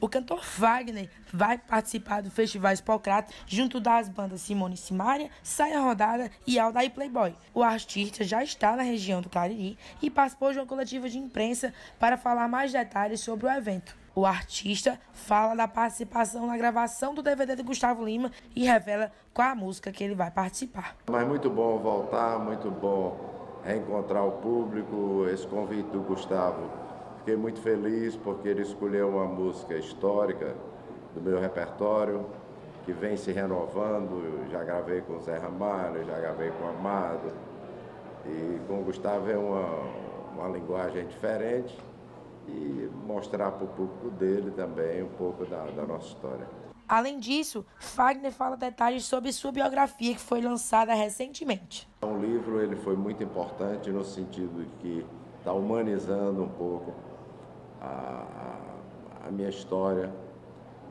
O cantor Wagner vai participar do Festival Hipócrates junto das bandas Simone Simaria, Saia Rodada e Aldair Playboy. O artista já está na região do Cariri e participou de uma coletiva de imprensa para falar mais detalhes sobre o evento. O artista fala da participação na gravação do DVD de Gustavo Lima e revela qual a música que ele vai participar. Mas muito bom voltar, muito bom reencontrar o público, esse convite do Gustavo. Fiquei muito feliz porque ele escolheu uma música histórica do meu repertório, que vem se renovando. Eu já gravei com o Zé Ramalho, já gravei com o Amado. E com o Gustavo é uma, uma linguagem diferente e mostrar para o público dele também um pouco da, da nossa história. Além disso, Fagner fala detalhes sobre sua biografia que foi lançada recentemente. O livro ele foi muito importante no sentido de que está humanizando um pouco a, a, minha história.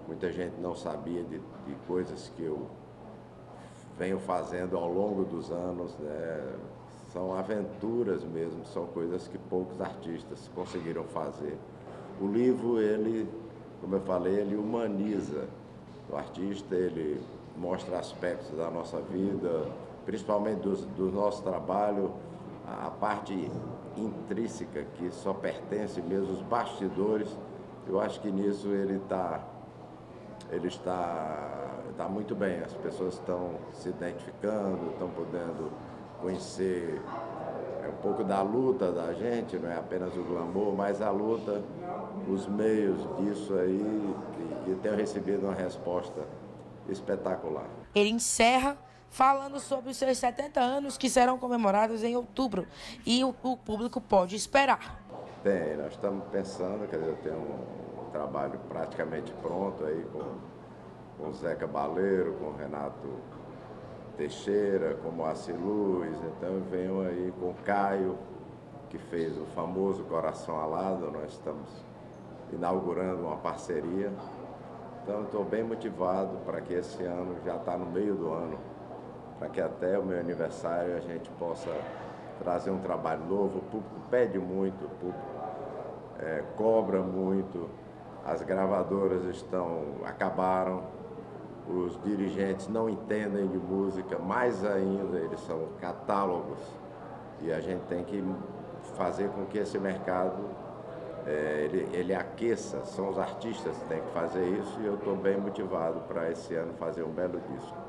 Muita gente não sabia de, de, coisas que eu venho fazendo ao longo dos anos. Né? São aventuras mesmo, são coisas que poucos artistas conseguiram fazer. O livro, ele, como eu falei, ele humaniza o artista, ele mostra aspectos da nossa vida, principalmente do, do nosso trabalho, a parte intrínseca que só pertence mesmo os bastidores. Eu acho que nisso ele está ele está, está muito bem. As pessoas estão se identificando, estão podendo conhecer é, um pouco da luta da gente, não é apenas o glamour, mas a luta, os meios disso aí, e, e tenho recebido uma resposta espetacular. Ele encerra falando sobre os seus 70 anos que serão comemorados em outubro e o, o público pode esperar. Tem, nós estamos pensando, quer dizer, eu tenho um trabalho praticamente pronto aí com, com o Zeca Baleiro, com o Renato Teixeira, com o Moacir Luz, então eu venho aí com o Caio, que fez o famoso Coração Alado, nós estamos inaugurando uma parceria. Então estou bem motivado para que esse ano, já está no meio do ano, para que até o meu aniversário a gente possa trazer um trabalho novo. O público pede muito, o público é, cobra muito, as gravadoras estão acabaram, os dirigentes não entendem de música, mais ainda eles são catálogos e a gente tem que fazer com que esse mercado é, ele, ele aqueça, são os artistas que têm que fazer isso e eu estou bem motivado para esse ano fazer um belo disco.